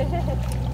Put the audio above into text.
Ha, ha, ha.